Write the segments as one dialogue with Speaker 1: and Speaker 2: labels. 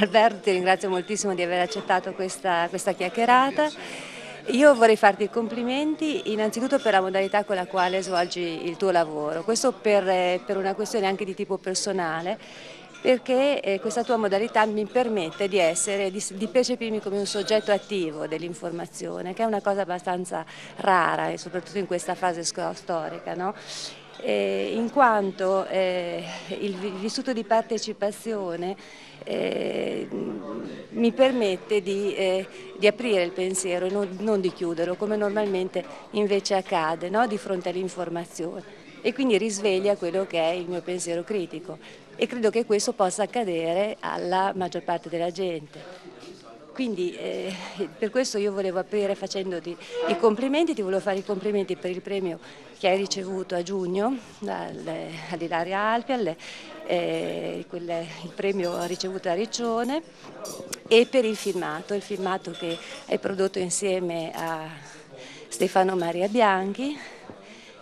Speaker 1: Alberto ti ringrazio moltissimo di aver accettato questa, questa chiacchierata. Io vorrei farti i complimenti innanzitutto per la modalità con la quale svolgi il tuo lavoro, questo per, per una questione anche di tipo personale perché eh, questa tua modalità mi permette di, essere, di, di, percepirmi come un soggetto attivo dell'informazione, che è una cosa abbastanza rara, soprattutto in questa fase storica. No? Eh, in quanto eh, il vissuto di partecipazione eh, mi permette di, eh, di, aprire il pensiero e non, non, di chiuderlo, come normalmente invece accade no? di fronte all'informazione e quindi risveglia quello che è il mio pensiero critico e credo che questo possa accadere alla maggior parte della gente. Quindi eh, per questo io volevo aprire facendoti i complimenti, ti volevo fare i complimenti per il premio che hai ricevuto a giugno all'Ilaria Alpi, alle, eh, il premio ricevuto a Riccione e per il filmato, il filmato che hai prodotto insieme a Stefano Maria Bianchi,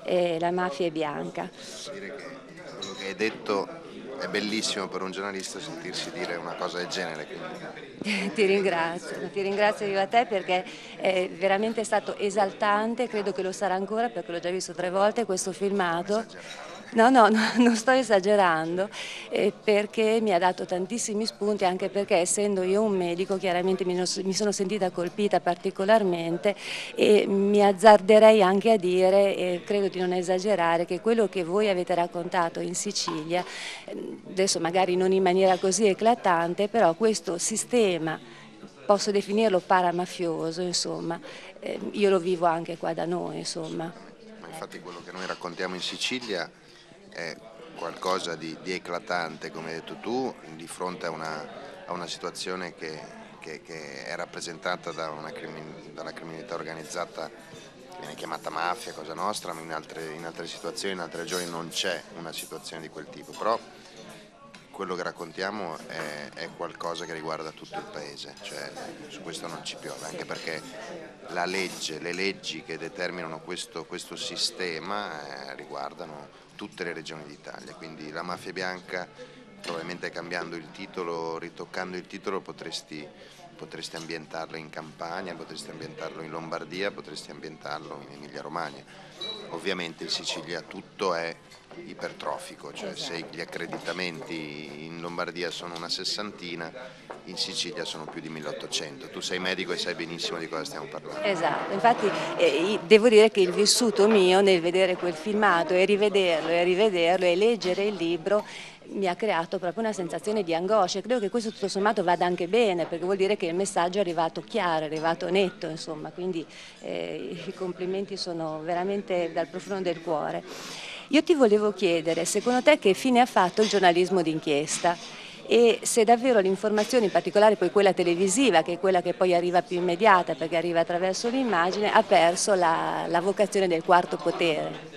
Speaker 1: eh, La mafia è bianca.
Speaker 2: Dire che quello che hai detto è bellissimo per un giornalista sentirsi dire una cosa del genere.
Speaker 1: ti ringrazio, ti ringrazio io a te perché è veramente stato esaltante, credo che lo sarà ancora perché l'ho già visto tre volte questo filmato. No, no, no, non sto esagerando eh, perché mi ha dato tantissimi spunti anche perché essendo io un medico chiaramente mi, mi, sono sentita colpita particolarmente e mi azzarderei anche a dire, e credo di non esagerare, che quello che voi avete raccontato in Sicilia, adesso magari non in maniera così eclatante, però questo sistema posso definirlo paramafioso, insomma, eh, io lo vivo anche qua da noi, insomma.
Speaker 2: Ma infatti quello che noi raccontiamo in Sicilia è qualcosa di, di, eclatante, come hai detto tu, di fronte a una, a una situazione che, che, che, è rappresentata da crimin, dalla criminalità organizzata viene chiamata mafia, cosa nostra, ma in altre, in altre situazioni, in altre regioni non c'è una situazione di quel tipo. Però quello che raccontiamo è, è, qualcosa che riguarda tutto il paese, cioè su questo non ci piove, anche perché la legge, le leggi che determinano questo, questo sistema eh, riguardano tutte le regioni d'Italia, quindi la mafia bianca probabilmente cambiando il titolo, ritoccando il titolo potresti, potresti ambientarlo in Campania, potresti ambientarlo in Lombardia, potresti ambientarlo in Emilia Romagna. Ovviamente in Sicilia tutto è ipertrofico, cioè se gli accreditamenti in Lombardia sono una sessantina, in Sicilia sono più di 1800. Tu sei medico e sai benissimo di cosa stiamo parlando.
Speaker 1: Esatto, infatti eh, devo dire che il vissuto mio nel vedere quel filmato e rivederlo e rivederlo e leggere il libro mi ha creato proprio una sensazione di angoscia. Credo che questo tutto sommato vada anche bene, perché vuol dire che il messaggio è arrivato chiaro, è arrivato netto, insomma, quindi eh, i complimenti sono veramente dal profondo del cuore. Io ti volevo chiedere, secondo te che fine ha fatto il giornalismo d'inchiesta? E se davvero l'informazione, in particolare poi quella televisiva, che è quella che poi arriva più immediata perché arriva attraverso l'immagine, ha perso la, la vocazione del quarto potere.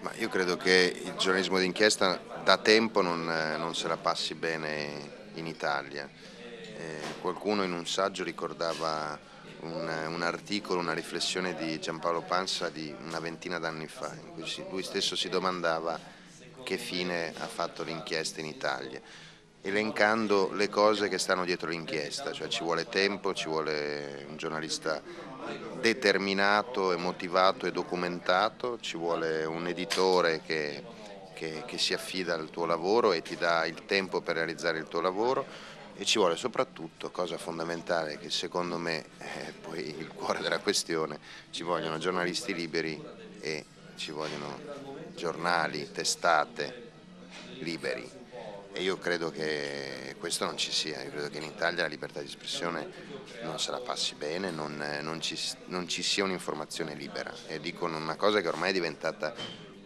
Speaker 2: Ma io credo che il giornalismo d'inchiesta da tempo non, non, se la passi bene in Italia. Eh, qualcuno in un saggio ricordava un, un, articolo, una riflessione di Giampaolo Pansa di una ventina d'anni fa, in cui lui stesso si domandava che fine ha fatto l'inchiesta in Italia, elencando le cose che stanno dietro l'inchiesta, cioè ci vuole tempo, ci vuole un giornalista determinato motivato e documentato, ci vuole un editore che, che, che si affida al tuo lavoro e ti dà il tempo per realizzare il tuo lavoro e ci vuole soprattutto, cosa fondamentale che secondo me è poi il cuore della questione, ci vogliono giornalisti liberi e ci vogliono giornali, testate liberi. E io credo che questo non ci sia, io credo che in Italia la libertà di espressione non se la passi bene, non, non, ci, non ci sia un'informazione libera. E dicono una cosa che ormai è diventata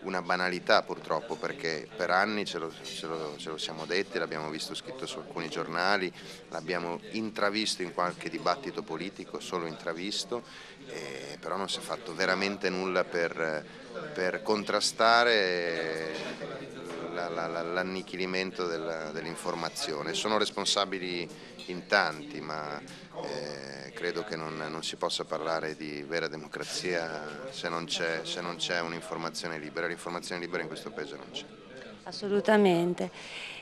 Speaker 2: una banalità purtroppo perché per anni ce lo, ce lo, ce lo siamo detti, l'abbiamo visto scritto su alcuni giornali, l'abbiamo intravisto in qualche dibattito politico, solo intravisto, eh, però non si è fatto veramente nulla per, per contrastare l'annichilimento dell'informazione. Sono responsabili in tanti, ma eh, credo che non, non, si possa parlare di vera democrazia se non c'è un'informazione libera. L'informazione libera in questo paese non c'è.
Speaker 1: Assolutamente.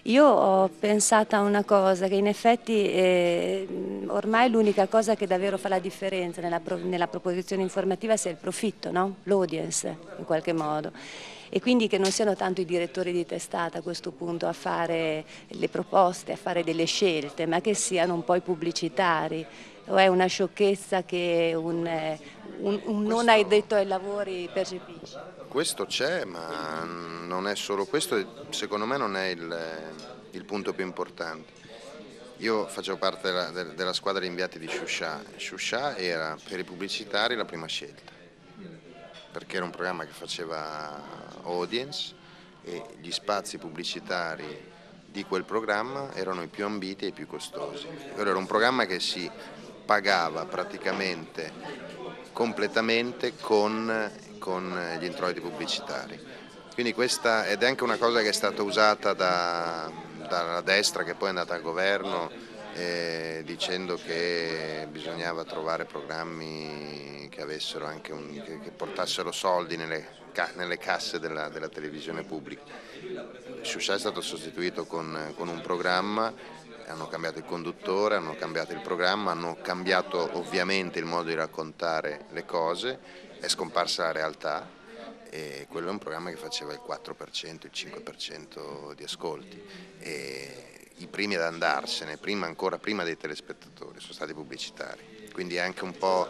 Speaker 1: Io ho pensato a una cosa che in effetti eh, ormai l'unica cosa che davvero fa la differenza nella, nella proposizione informativa sia il profitto, no? l'audience in qualche modo e quindi che non siano tanto i direttori di testata a questo punto a fare le proposte, a fare delle scelte, ma che siano un po' i pubblicitari. O è una sciocchezza che un, eh, un, un non addetto ai lavori percepisce?
Speaker 2: Questo c'è, ma non è solo questo, secondo me non è il, il punto più importante. Io facevo parte della, della squadra di inviati di Shusha. Shusha era per i pubblicitari la prima scelta, perché era un programma che faceva audience e gli spazi pubblicitari di quel programma erano i più ambiti e i più costosi. Era un programma che si pagava praticamente completamente con con gli introiti pubblicitari. Questa, ed è anche una cosa che è stata usata da, dalla destra che poi è andata al governo eh, dicendo che bisognava trovare programmi che, un, che, che portassero soldi nelle, nelle casse della, della, televisione pubblica. Shusha è stato sostituito con, con un programma hanno cambiato il conduttore, hanno cambiato il programma, hanno cambiato ovviamente il modo di raccontare le cose è scomparsa la realtà e quello è un programma che faceva il 4%, il 5% di ascolti e i primi ad andarsene, prima, ancora prima dei telespettatori, sono stati pubblicitari. Quindi è anche un po'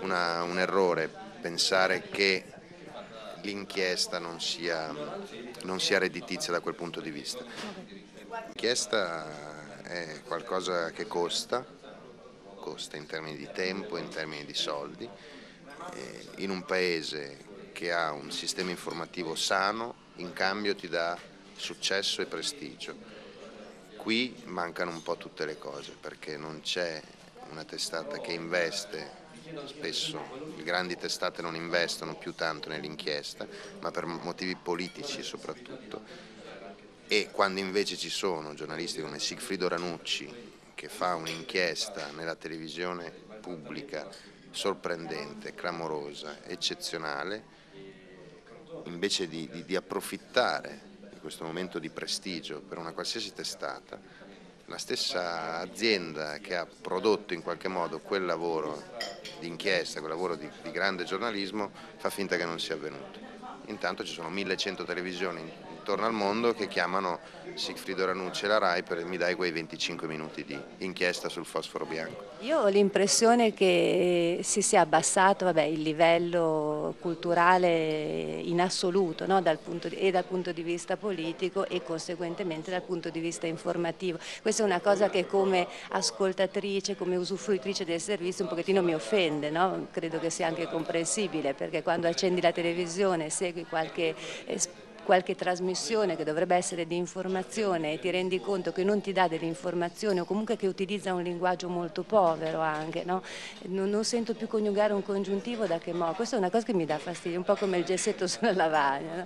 Speaker 2: una, un errore pensare che l'inchiesta non sia, non sia redditizia da quel punto di vista. L'inchiesta è qualcosa che costa, costa in termini di tempo, in termini di soldi eh, in un paese che ha un sistema informativo sano, in cambio ti dà successo e prestigio. Qui mancano un po' tutte le cose perché non c'è una testata che investe, spesso le grandi testate non investono più tanto nell'inchiesta, ma per motivi politici soprattutto. E quando invece ci sono giornalisti come Sigfrido Ranucci che fa un'inchiesta nella televisione pubblica sorprendente, clamorosa, eccezionale, invece di, di, di approfittare questo momento di prestigio per una qualsiasi testata, la stessa azienda che ha prodotto in qualche modo quel lavoro di inchiesta, quel lavoro di, di grande giornalismo, fa finta che non sia avvenuto. Intanto ci sono 1100 televisioni intorno al mondo che chiamano Sigfrido Ranucci e la RAI per mi dai quei 25 minuti di inchiesta sul fosforo bianco.
Speaker 1: Io ho l'impressione che si sia abbassato vabbè, il livello culturale in assoluto no? dal di, e dal punto di vista politico e conseguentemente dal punto di vista informativo. Questa è una cosa che come ascoltatrice, come usufruitrice del servizio un pochettino mi offende, no? credo che sia anche comprensibile perché quando accendi la televisione segui qualche qualche trasmissione che dovrebbe essere di informazione e ti rendi conto che non ti dà delle informazioni o comunque che utilizza un linguaggio molto povero anche, no? non, non, sento più coniugare un congiuntivo da che modo, questa è una cosa che mi dà fastidio, un po' come il gessetto sulla lavagna, no?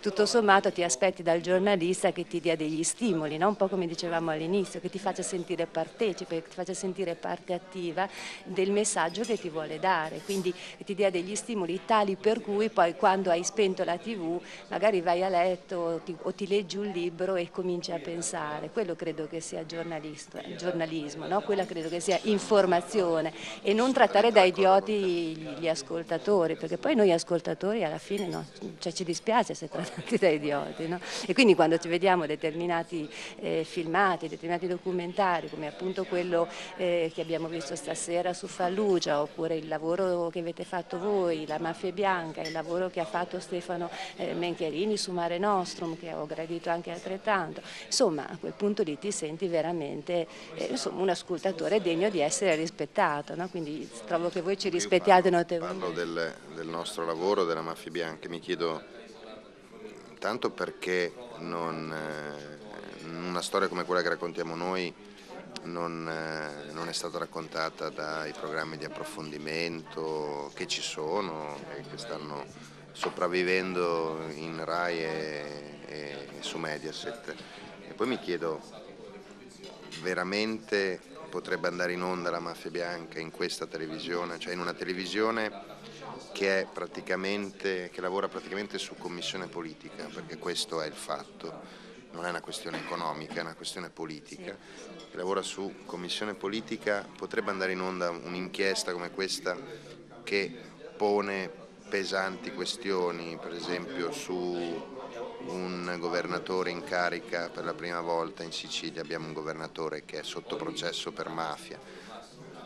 Speaker 1: tutto sommato ti aspetti dal giornalista che ti dia degli stimoli, no? un po' come dicevamo all'inizio, che ti faccia sentire partecipe, che ti faccia sentire parte attiva del messaggio che ti vuole dare, quindi che ti dia degli stimoli tali per cui poi quando hai spento la tv magari vai vai a letto o ti, o ti, leggi un libro e cominci a pensare, quello credo che sia giornalismo, no? quella credo che sia informazione e non trattare da idioti gli ascoltatori, perché poi noi ascoltatori alla fine no, cioè ci dispiace se trattati da idioti no? e quindi quando ci vediamo determinati eh, filmati, determinati documentari come appunto quello eh, che abbiamo visto stasera su Fallugia oppure il lavoro che avete fatto voi, la mafia bianca, il lavoro che ha fatto Stefano eh, Mencherini su Mare Nostrum che ho gradito anche altrettanto, insomma a quel punto lì ti senti veramente eh, insomma, un ascoltatore degno di essere rispettato, no? quindi trovo che voi ci rispettiate notevolmente.
Speaker 2: Parlo del, del nostro lavoro, della mafia bianca, mi chiedo tanto perché non, eh, una storia come quella che raccontiamo noi non, eh, non, è stata raccontata dai programmi di approfondimento che ci sono e che stanno sopravvivendo in Rai e, e su Mediaset. E poi mi chiedo, veramente potrebbe andare in onda la mafia bianca in questa televisione, cioè in una televisione che, che lavora praticamente su commissione politica, perché questo è il fatto. Non è una questione economica, è una questione politica, che lavora su commissione politica, potrebbe andare in onda un'inchiesta come questa che pone pesanti questioni, per esempio su un governatore in carica per la prima volta in Sicilia, abbiamo un governatore che è sotto processo per mafia,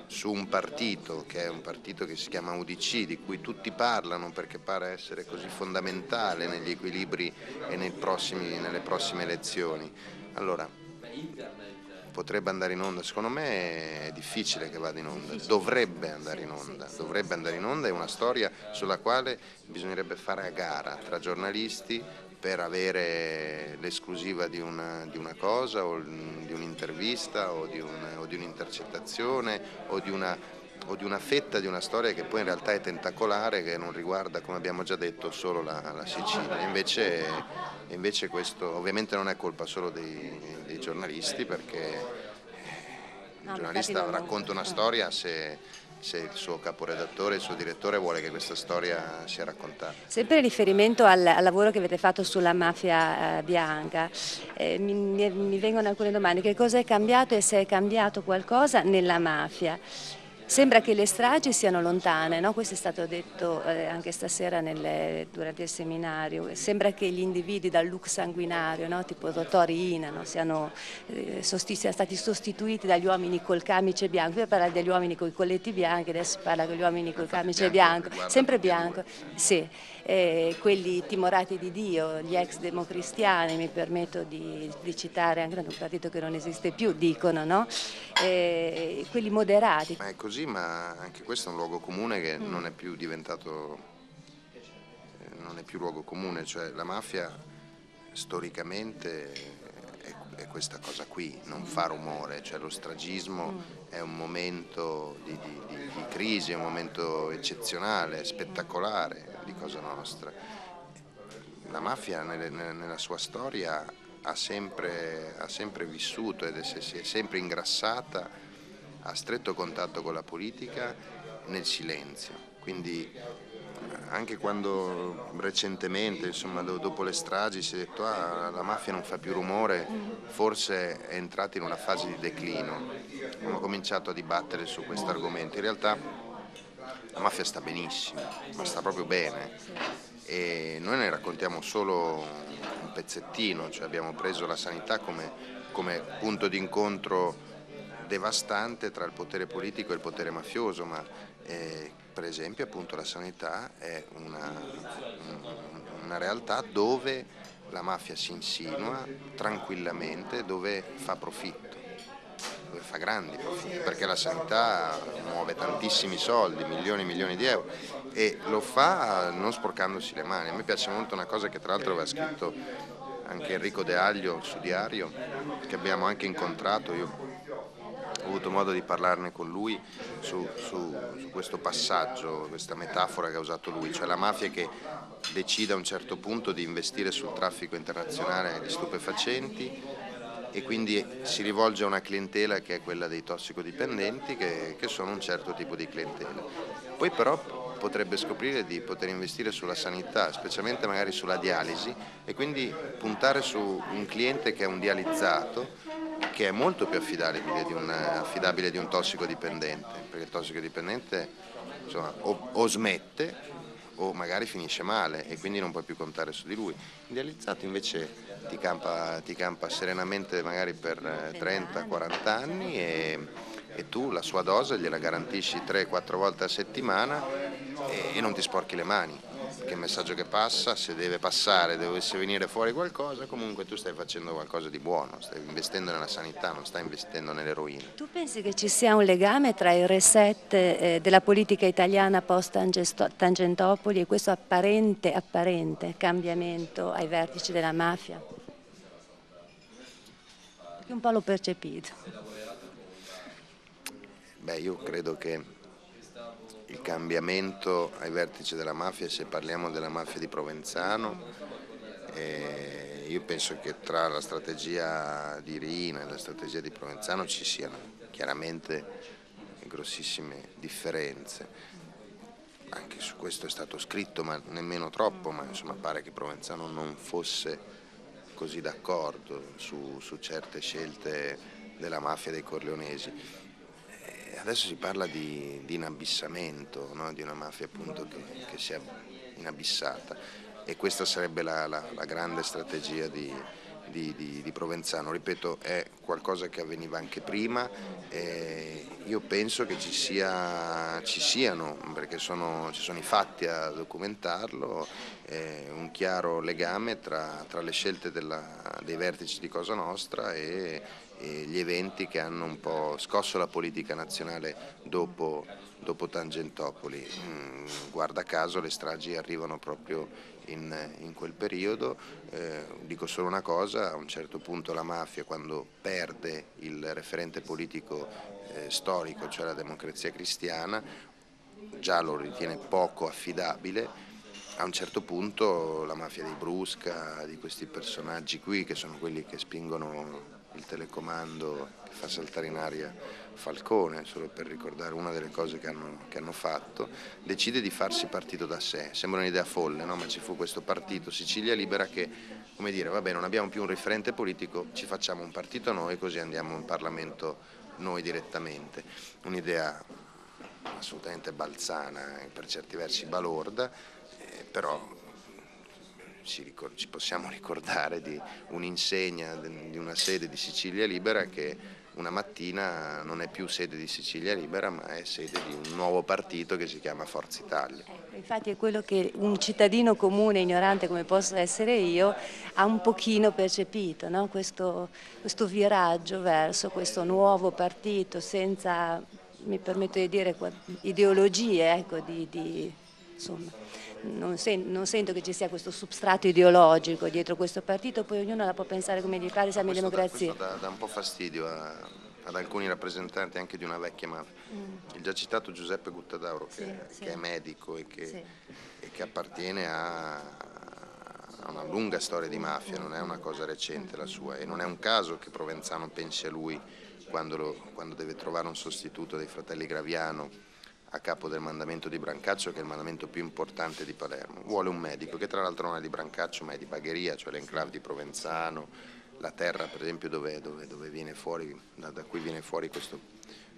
Speaker 2: su un partito che è un partito che si chiama UDC, di cui tutti parlano perché pare essere così fondamentale negli equilibri e prossimi, nelle prossime elezioni. Allora, potrebbe andare in onda, secondo me è difficile che vada in onda, dovrebbe andare in onda, dovrebbe andare in onda, è una storia sulla quale bisognerebbe fare a gara tra giornalisti per avere l'esclusiva di una, di una, cosa o di un'intervista o di, un'intercettazione o di una o di una fetta di una storia che poi in realtà è tentacolare, che non riguarda, come abbiamo già detto, solo la, la Sicilia. Invece, invece, questo ovviamente non è colpa solo dei, dei giornalisti, perché il giornalista racconta una storia se, se il suo caporedattore, il suo direttore vuole che questa storia sia raccontata.
Speaker 1: Sempre in riferimento al, al lavoro che avete fatto sulla mafia eh, bianca, eh, mi, mi vengono alcune domande, che cosa è cambiato e se è cambiato qualcosa nella mafia? Sembra che le stragi siano lontane, no? questo è stato detto eh, anche stasera nelle, durante il seminario, sembra che gli individui dal look sanguinario, no? tipo Dottori Ina, no? siano, eh, siano, stati sostituiti dagli uomini col camice bianco, prima parlare degli uomini con i colletti bianchi, adesso parla degli uomini col camice bianco, sempre bianco, sì, eh, quelli timorati di Dio, gli ex democristiani, mi permetto di, di citare anche un partito che non esiste più, dicono, no? Eh, quelli moderati
Speaker 2: così, ma anche questo è un luogo comune che mm. non è più diventato, eh, non è più luogo comune, cioè la mafia storicamente è, è questa cosa qui, non fa rumore, cioè lo stragismo mm. è un momento di, di, di, di crisi, è un momento eccezionale, spettacolare di Cosa Nostra. La mafia nella sua storia ha sempre, ha sempre vissuto ed è, si è sempre ingrassata a stretto contatto con la politica nel silenzio. Quindi anche quando recentemente, insomma, dopo le stragi, si è detto ah, la mafia non fa più rumore, forse è entrata in una fase di declino. Abbiamo cominciato a dibattere su questo argomento. In realtà la mafia sta benissimo, ma sta proprio bene. E noi ne raccontiamo solo un pezzettino, cioè abbiamo preso la sanità come, come punto d'incontro devastante tra il potere politico e il potere mafioso, ma eh, per esempio appunto la sanità è una, una realtà dove la mafia si insinua tranquillamente, dove fa profitto fa grandi profitti, perché la sanità muove tantissimi soldi, milioni e milioni di euro e lo fa non sporcandosi le mani. A me piace molto una cosa che tra l'altro aveva scritto anche Enrico De Aglio su Diario, che abbiamo anche incontrato, io ho avuto modo di parlarne con lui su, su, su, questo passaggio, questa metafora che ha usato lui, cioè la mafia che decide a un certo punto di investire sul traffico internazionale di stupefacenti e quindi si rivolge a una clientela che è quella dei tossicodipendenti che, che sono un certo tipo di clientela. Poi però potrebbe scoprire di poter investire sulla sanità, specialmente magari sulla dialisi e quindi puntare su un cliente che è un dializzato che è molto più affidabile di un, affidabile di un tossicodipendente, perché il tossicodipendente insomma, o, o, smette o magari finisce male e quindi non puoi più contare su di lui. Idealizzato invece ti campa, ti campa serenamente magari per 30-40 anni e, e, tu la sua dose gliela garantisci 3-4 volte a settimana e, e non ti sporchi le mani che il messaggio che passa, se deve passare, dovesse venire fuori qualcosa, comunque tu stai facendo qualcosa di buono, stai investendo nella sanità, non stai investendo nell'eroina.
Speaker 1: Tu pensi che ci sia un legame tra il reset eh, della politica italiana post Tangentopoli e questo apparente, apparente cambiamento ai vertici della mafia? Perché un po' l'ho percepito.
Speaker 2: Beh, io credo che il cambiamento ai vertici della mafia, se parliamo della mafia di Provenzano, eh, io penso che tra la strategia di Rina e la strategia di Provenzano ci siano chiaramente grossissime differenze. anche su questo è stato scritto, ma nemmeno troppo, ma insomma pare che Provenzano non fosse così d'accordo su, su, certe scelte della mafia dei Corleonesi. Adesso si parla di, di inabissamento, no? di una mafia appunto che, che sia inabissata e questa sarebbe la, la, la grande strategia di, di, di, di, Provenzano, ripeto è qualcosa che avveniva anche prima, eh, io penso che ci, sia, ci siano, perché sono, ci sono i fatti a documentarlo, un chiaro legame tra, tra le scelte della, dei vertici di Cosa Nostra e, gli eventi che hanno un po' scosso la politica nazionale dopo, dopo Tangentopoli. Mm, guarda caso le stragi arrivano proprio in, in quel periodo. Eh, dico solo una cosa, a un certo punto la mafia quando perde il referente politico eh, storico, cioè la democrazia cristiana, già lo ritiene poco affidabile, a un certo punto la mafia dei Brusca, di questi personaggi qui che sono quelli che spingono il telecomando che fa saltare in aria Falcone, solo per ricordare una delle cose che hanno, che hanno fatto, decide di farsi partito da sé. Sembra un'idea folle, no? ma ci fu questo partito Sicilia Libera che, come dire, vabbè non abbiamo più un referente politico, ci facciamo un partito noi così andiamo in Parlamento noi direttamente. Un'idea assolutamente balzana, per certi versi balorda, eh, però ci, ci possiamo ricordare di un'insegna di una sede di Sicilia Libera che una mattina non è più sede di Sicilia Libera ma è sede di un nuovo partito che si chiama Forza Italia.
Speaker 1: Ecco, infatti è quello che un cittadino comune, ignorante come posso essere io, ha un pochino percepito, no? questo, questo viraggio verso questo nuovo partito senza, mi permetto di dire, ideologie, ecco, di, di, insomma, non, sen non, sento che ci sia questo substrato ideologico dietro questo partito, poi ognuno la può pensare come gli pare, siamo in democrazia.
Speaker 2: Questo dà, dà, un po' fastidio a, ad alcuni rappresentanti anche di una vecchia mafia. Mm. Il già citato Giuseppe Guttadauro, che, sì, che sì. è medico e che, sì. e che appartiene a, a una lunga storia di mafia, non è una cosa recente la sua e non è un caso che Provenzano pensi a lui quando, lo, quando deve trovare un sostituto dei fratelli Graviano a capo del mandamento di Brancaccio che è il mandamento più importante di Palermo. Vuole un medico che tra l'altro non è di Brancaccio ma è di Bagheria, cioè l'enclave di Provenzano, la terra per esempio dove, dove, dove viene fuori, da, da, cui viene fuori questo,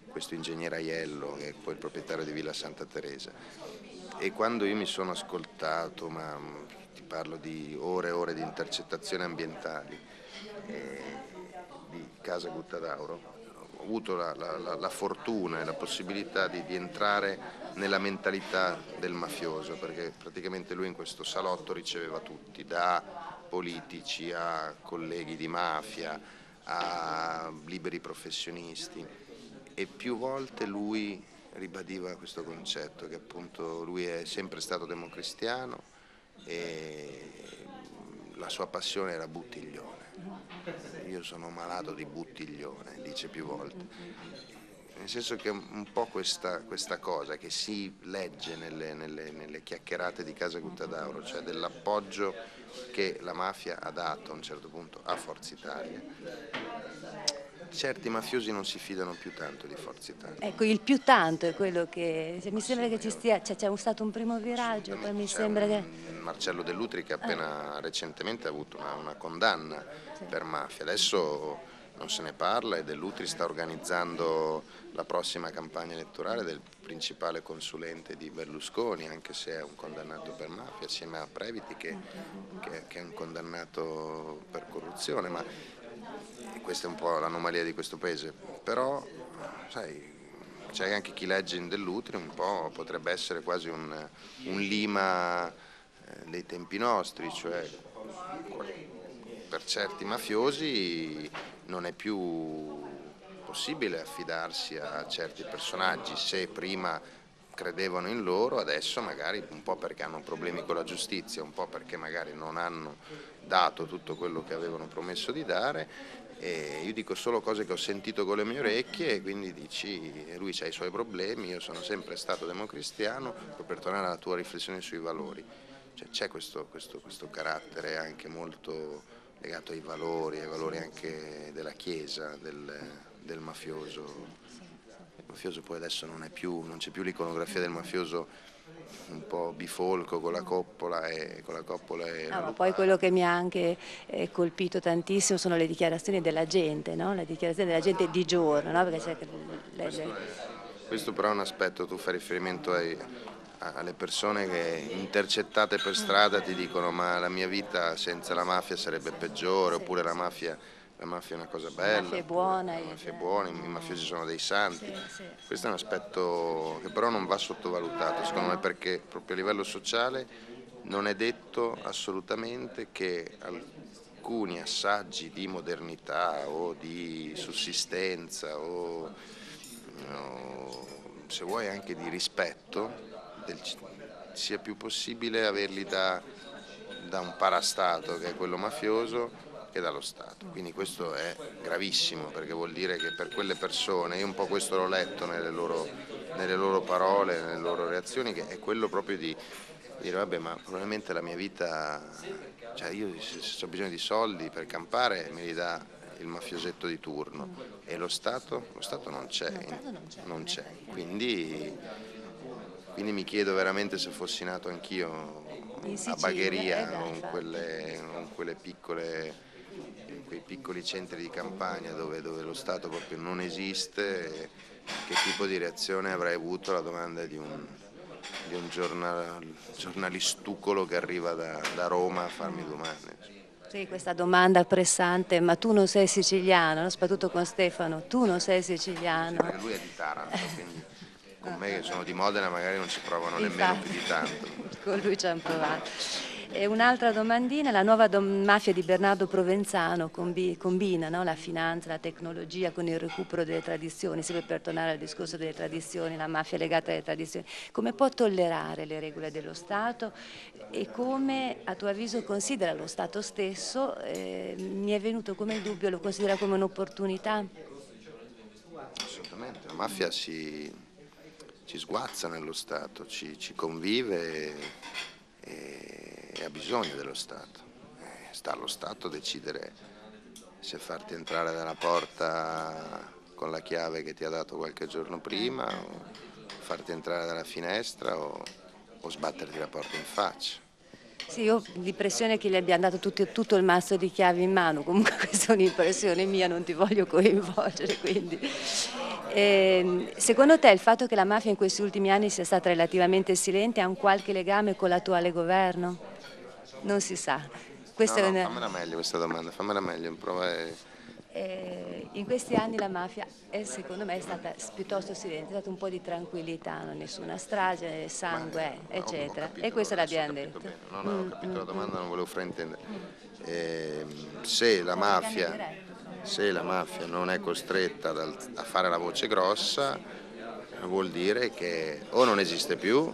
Speaker 2: questo ingegnere Aiello che è poi il proprietario di Villa Santa Teresa. E quando io mi sono ascoltato, ma ti parlo di ore e ore di intercettazioni ambientali eh, di Casa Guttadauro, avuto la, la, la, fortuna e la possibilità di, di, entrare nella mentalità del mafioso, perché praticamente lui in questo salotto riceveva tutti, da politici a colleghi di mafia, a liberi professionisti. E più volte lui ribadiva questo concetto che appunto lui è sempre stato democristiano e la sua passione era Buttiglione io sono malato di buttiglione, dice più volte. Nel senso che un po' questa, questa cosa che si legge nelle, nelle, nelle chiacchierate di Casa Guttadauro, cioè dell'appoggio che la mafia ha dato a un certo punto a Forza Italia, certi mafiosi non si fidano più tanto di Forza Italia.
Speaker 1: Ecco, il più tanto è quello che mi sembra che ci stia, c'è, c'è stato un primo viraggio, poi mi sembra che...
Speaker 2: Marcello Dell'Utri che appena eh. recentemente ha avuto una, una condanna sì. per mafia, adesso non se ne parla e Dell'Utri sta organizzando la prossima campagna elettorale del principale consulente di Berlusconi, anche se è un condannato per mafia, assieme a Previti che, che, che è un condannato per corruzione. Ma questa è un po' l'anomalia di questo paese, però sai, c'è anche chi legge in Dell'Utri, un po' potrebbe essere quasi un, un Lima eh, dei tempi nostri, cioè per certi mafiosi non è più possibile affidarsi a certi personaggi, se prima credevano in loro, adesso magari un po' perché hanno problemi con la giustizia, un po' perché magari non hanno dato tutto quello che avevano promesso di dare e io dico solo cose che ho sentito con le mie orecchie e quindi dici lui ha i suoi problemi, io sono sempre stato democristiano, per tornare alla tua riflessione sui valori, cioè, c'è questo, questo, questo carattere anche molto legato ai valori, ai valori anche della Chiesa, del, del mafioso. Mafioso poi adesso non, più, c'è più l'iconografia del mafioso un po' bifolco con la coppola e con la coppola e
Speaker 1: no, poi quello che mi ha anche eh, colpito tantissimo sono le dichiarazioni della gente, no? le dichiarazioni della gente di giorno. No?
Speaker 2: questo, è, questo, però è un aspetto, tu fai riferimento ai, alle persone che intercettate per strada ti dicono ma la mia vita senza la mafia sarebbe peggiore oppure la mafia la mafia è una cosa bella, la mafia è buona, la mafia è buona i mafiosi sono dei santi. Sì, sì. Questo è un aspetto che però non va sottovalutato, secondo me, perché proprio a livello sociale non è detto assolutamente che alcuni assaggi di modernità o di sussistenza o, o se vuoi anche di rispetto del, sia più possibile averli da, da un parastato che è quello mafioso e dallo Stato. Quindi questo è gravissimo perché vuol dire che per quelle persone, io un po' questo l'ho letto nelle loro, nelle loro parole, nelle loro reazioni, che è quello proprio di dire vabbè ma probabilmente la mia vita, cioè io se ho bisogno di soldi per campare me li dà il mafiosetto di turno e lo Stato, lo Stato non c'è, non c'è. Quindi, quindi mi chiedo veramente se fossi nato anch'io a Bagheria o in quelle, in quelle piccole in quei piccoli centri di campagna dove, dove, lo Stato proprio non esiste, che tipo di reazione avrei avuto alla domanda di un, di un giornal, giornalistucolo che arriva da, da, Roma a farmi domande.
Speaker 1: Sì, questa domanda pressante, ma tu non sei siciliano, no? soprattutto con Stefano, tu non sei siciliano.
Speaker 2: Sì, lui è di Taranto, quindi con me che sono di Modena magari non ci provano nemmeno più di tanto.
Speaker 1: Con lui ci hanno provato. E un'altra domandina, la nuova dom mafia di Bernardo Provenzano combi combina no? la finanza, la tecnologia con il recupero delle tradizioni, sempre per tornare al discorso delle tradizioni, la mafia legata alle tradizioni. Come può tollerare le regole dello Stato e come a tuo avviso considera lo Stato stesso? Eh, mi è venuto come il dubbio, lo considera come un'opportunità?
Speaker 2: Assolutamente, la mafia si, ci sguazza nello Stato, ci, ci convive. E e ha bisogno dello Stato. Eh, sta allo Stato decidere se farti entrare dalla porta con la chiave che ti ha dato qualche giorno prima o farti entrare dalla finestra o, o sbatterti la porta in faccia.
Speaker 1: Sì, io ho l'impressione che gli abbiamo dato tutto, tutto, il mazzo di chiavi in mano, comunque questa è un'impressione mia, non ti voglio coinvolgere. Quindi. Eh, secondo te il fatto che la mafia in questi ultimi anni sia stata relativamente silente ha un qualche legame con l'attuale governo? non si sa.
Speaker 2: Questa no, no. Fammela meglio questa domanda, fammela meglio, prova
Speaker 1: eh, in questi anni la mafia è, secondo me è stata piuttosto silente, è stata un po' di tranquillità, non nessuna strage, sangue, Ma, eccetera. Capito, e questo l'abbiamo detto.
Speaker 2: Bene. No, no, mm, ho capito mm, la domanda, mm. non volevo fraintendere. Eh, se, la mafia, se la mafia non è costretta a fare la voce grossa, vuol dire che o non esiste più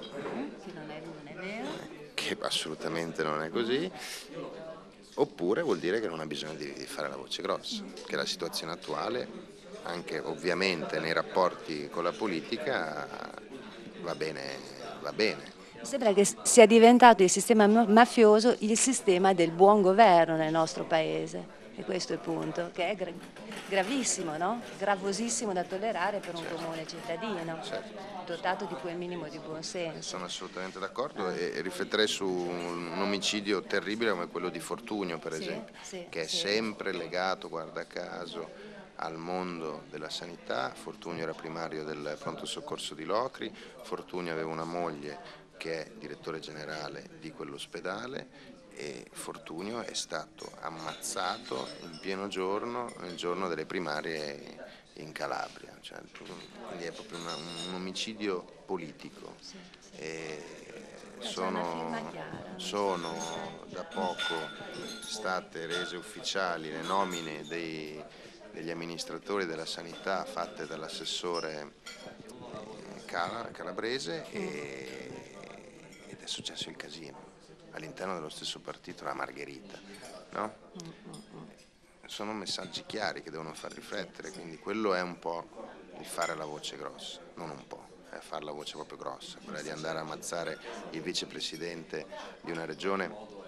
Speaker 2: che assolutamente non è così, oppure vuol dire che non ha bisogno di, fare la voce grossa, che la situazione attuale, anche ovviamente nei rapporti con la politica, va bene. Va bene.
Speaker 1: Sembra che sia diventato il sistema mafioso il sistema del buon governo nel nostro Paese. E questo è il punto, che è gravissimo, no? gravosissimo da tollerare per un certo. comune cittadino, certo. dotato di quel minimo di buonsenso.
Speaker 2: Sono assolutamente d'accordo ah. e rifletterei su un omicidio terribile come quello di Fortunio, per sì, esempio, sì, che è sì. sempre legato, guarda caso, al mondo della sanità. Fortunio era primario del pronto soccorso di Locri, Fortunio aveva una moglie che è direttore generale di quell'ospedale e Fortunio è stato ammazzato in pieno giorno, nel giorno delle primarie in Calabria, cioè, quindi è proprio una, un omicidio politico. Sono, sono, da poco state rese ufficiali le nomine dei, degli amministratori della sanità fatte dall'assessore eh, calabrese e, ed è successo il casino all'interno dello stesso partito la Margherita. No? Sono messaggi chiari che devono far riflettere, quindi quello è un po' il fare la voce grossa, non un po', è fare la voce proprio grossa, quella di andare a ammazzare il vicepresidente di una regione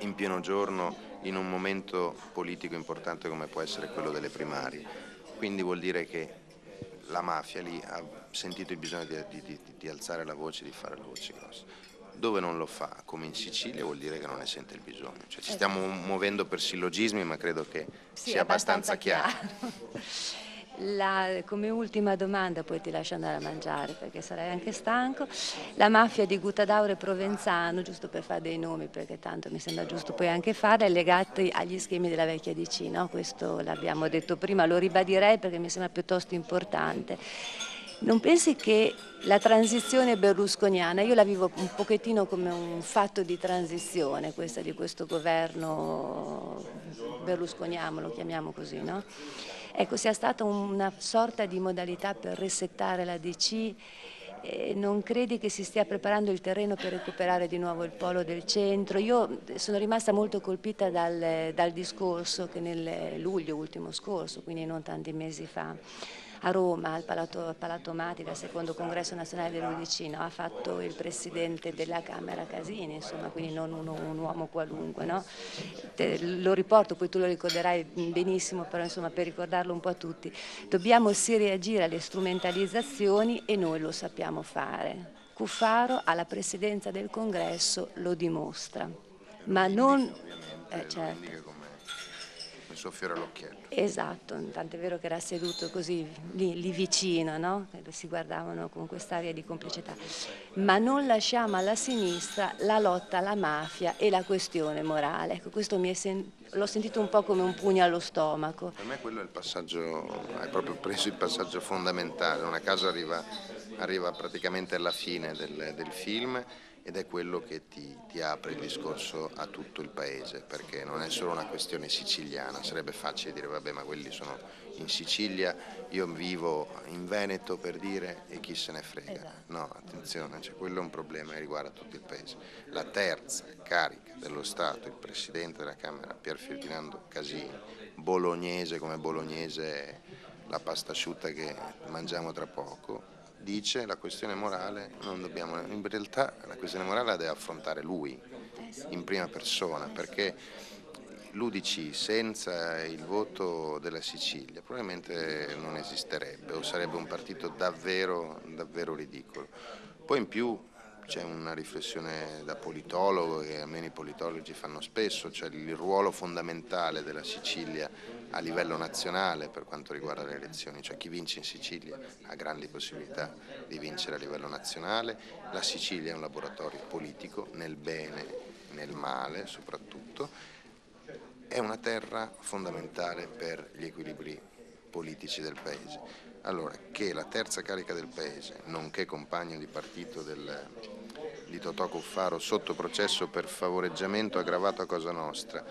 Speaker 2: in pieno giorno in un momento politico importante come può essere quello delle primarie. Quindi vuol dire che la mafia lì ha sentito il bisogno di, di, di, di alzare la voce, di fare la voce grossa. Dove non lo fa, come in Sicilia, vuol dire che non ne sente il bisogno. Cioè, ci stiamo esatto. muovendo per sillogismi, ma credo che
Speaker 1: sì,
Speaker 2: sia abbastanza,
Speaker 1: abbastanza chiaro. chiaro. La, come ultima domanda, poi ti lascio andare a mangiare perché sarai anche stanco, la mafia di Gutadaure Provenzano, giusto per fare dei nomi perché tanto mi sembra giusto poi anche fare, è legata agli schemi della vecchia DC, no? questo l'abbiamo detto prima, lo ribadirei perché mi sembra piuttosto importante. Non pensi che la transizione berlusconiana, io la vivo un pochettino come un fatto di transizione, questa di questo governo berlusconiano, lo chiamiamo così, no? Ecco, sia stata una sorta di modalità per resettare la DC non credi che si stia preparando il terreno per recuperare di nuovo il polo del centro? Io sono rimasta molto colpita dal, dal discorso che nel luglio ultimo scorso, quindi non tanti mesi fa, a Roma, al Palato, Palato Matica, al secondo congresso nazionale dell'Udicino, ha fatto il presidente della Camera Casini, insomma, quindi non uno, un uomo qualunque. No? Te, lo riporto, poi tu lo ricorderai benissimo, però insomma, per ricordarlo un po' a tutti. Dobbiamo sì reagire alle strumentalizzazioni e noi lo sappiamo fare. Cuffaro alla presidenza del congresso lo dimostra, ma non...
Speaker 2: Eh, certo soffiare l'occhiello.
Speaker 1: Esatto, tant'è vero che era seduto così lì, lì vicino, no? si guardavano con quest'aria di complicità. Ma non lasciamo alla sinistra la lotta alla mafia e la questione morale. Ecco, questo sen l'ho sentito un po' come un pugno allo stomaco.
Speaker 2: Per me quello è il passaggio, hai proprio preso il passaggio fondamentale, una casa arriva, arriva praticamente alla fine del, del film ed è quello che ti, ti, apre il discorso a tutto il paese, perché non è solo una questione siciliana, sarebbe facile dire vabbè ma quelli sono in Sicilia, io vivo in Veneto per dire e chi se ne frega. Esatto. No, attenzione, cioè, quello è un problema che riguarda tutto il paese. La terza carica dello Stato, il Presidente della Camera, Pier Ferdinando Casini, bolognese come bolognese la pasta asciutta che mangiamo tra poco, dice la questione morale non dobbiamo, in realtà la questione morale la deve affrontare lui in prima persona perché l'UDC senza il voto della Sicilia probabilmente non esisterebbe o sarebbe un partito davvero, davvero ridicolo. Poi in più c'è una riflessione da politologo che almeno i politologi fanno spesso, cioè il ruolo fondamentale della Sicilia a livello nazionale per quanto riguarda le elezioni, cioè chi vince in Sicilia ha grandi possibilità di vincere a livello nazionale, la Sicilia è un laboratorio politico nel bene, nel male soprattutto, è una terra fondamentale per gli equilibri politici del Paese. Allora, che la terza carica del Paese, nonché compagno di partito del, di Totò Cuffaro sotto processo per favoreggiamento aggravato a Cosa Nostra,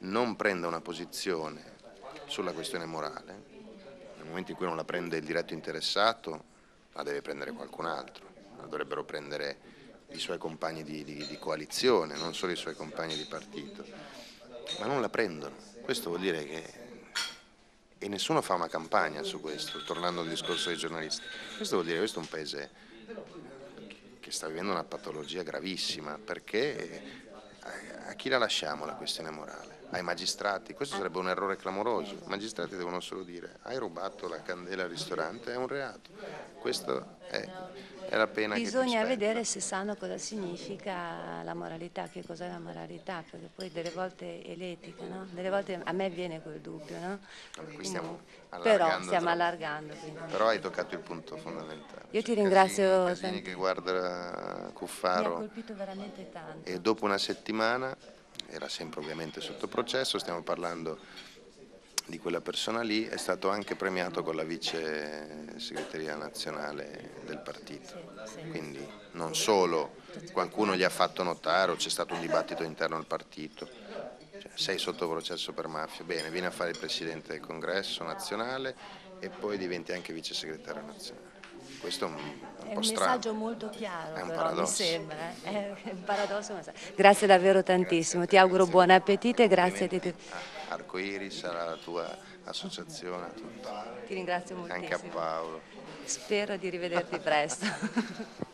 Speaker 2: non prenda una posizione sulla questione morale, nel momento in cui non la prende il diretto interessato, la deve prendere qualcun altro, la dovrebbero prendere i suoi compagni di, di, di coalizione, non solo i suoi compagni di partito, ma non la prendono. Questo vuol dire che e nessuno fa una campagna su questo, tornando al discorso dei giornalisti. Questo vuol dire che questo è un paese che sta vivendo una patologia gravissima, perché a chi la lasciamo la questione morale? Ai magistrati? Questo sarebbe un errore clamoroso. I magistrati devono solo dire hai rubato la candela al ristorante, è un reato. Questo è è la pena
Speaker 1: Bisogna vedere se sanno cosa significa la moralità, che cos'è la moralità, perché poi delle volte è l'etica, no? Delle volte a me viene quel dubbio, no?
Speaker 2: Quindi, stiamo
Speaker 1: però stiamo allargando. Quindi.
Speaker 2: Però hai toccato il punto fondamentale.
Speaker 1: Io ti ringrazio.
Speaker 2: Casini, Casini che guarda Cuffaro.
Speaker 1: Mi ha colpito veramente tanto.
Speaker 2: E dopo una settimana, era sempre ovviamente sotto processo, stiamo parlando di quella persona lì è stato anche premiato con la vice segreteria nazionale del partito. Quindi non solo qualcuno gli ha fatto notare o c'è stato un dibattito interno al partito, cioè, sei sotto processo per mafia, bene, vieni a fare il presidente del congresso nazionale e poi diventi anche vice segretario nazionale. Questo è un, un,
Speaker 1: è
Speaker 2: un
Speaker 1: messaggio molto chiaro, è un però, mi sembra. Eh? È un paradosso. Grazie davvero tantissimo, grazie, ti auguro grazie. buon appetito e grazie a te.
Speaker 2: Arcoiris, alla tua associazione, a tutto.
Speaker 1: Ti ringrazio moltissimo.
Speaker 2: Anche a Paolo.
Speaker 1: Spero di rivederti presto.